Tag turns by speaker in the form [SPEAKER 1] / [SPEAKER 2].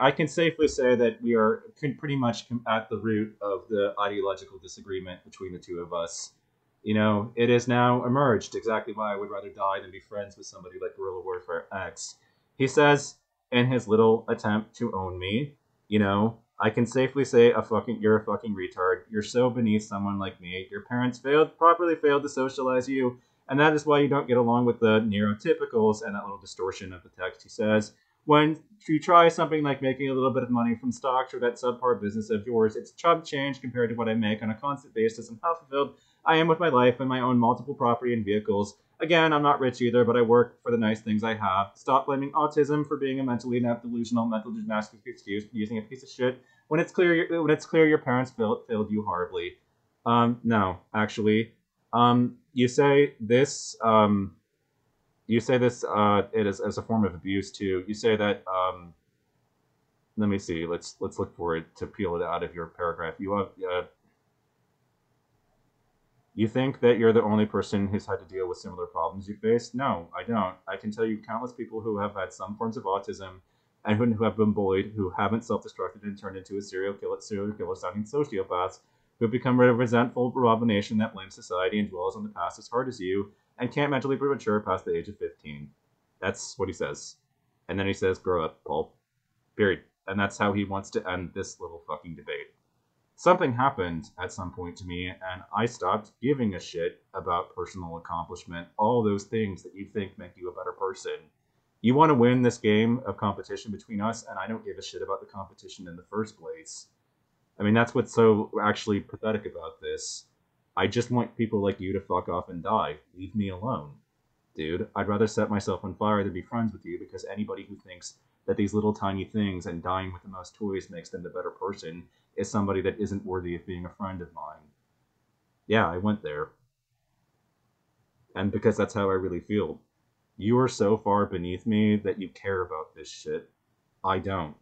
[SPEAKER 1] I can safely say that we are pretty much at the root of the ideological disagreement between the two of us. You know, it has now emerged exactly why I would rather die than be friends with somebody like Guerrilla Warfare X. He says in his little attempt to own me, you know, I can safely say a fucking you're a fucking retard. You're so beneath someone like me. Your parents failed properly failed to socialize you, and that is why you don't get along with the neurotypicals and that little distortion of the text. He says, when you try something like making a little bit of money from stocks or that subpar business of yours, it's chump change compared to what I make on a constant basis and how fulfilled I am with my life and my own multiple property and vehicles. Again, I'm not rich either, but I work for the nice things I have. Stop blaming autism for being a mentally inept, delusional, mental gymnastics excuse using a piece of shit when it's clear when it's clear your parents failed, failed you horribly. Um, no, actually, um, you say this. Um, you say this uh, it is as a form of abuse too. You say that. Um, let me see. Let's let's look for it to peel it out of your paragraph. You have. Uh, you think that you're the only person who's had to deal with similar problems you face? No, I don't. I can tell you countless people who have had some forms of autism and who have been bullied, who haven't self-destructed and turned into a serial killer, serial killer sounding sociopaths, who have become a resentful abomination that blames society and dwells on the past as hard as you, and can't mentally mature past the age of 15. That's what he says. And then he says, grow up, Paul. Period. And that's how he wants to end this little fucking debate. Something happened at some point to me, and I stopped giving a shit about personal accomplishment, all those things that you think make you a better person. You want to win this game of competition between us, and I don't give a shit about the competition in the first place. I mean, that's what's so actually pathetic about this. I just want people like you to fuck off and die. Leave me alone. Dude, I'd rather set myself on fire than be friends with you because anybody who thinks that these little tiny things and dying with the most toys makes them the better person is somebody that isn't worthy of being a friend of mine. Yeah, I went there. And because that's how I really feel. You are so far beneath me that you care about this shit. I don't.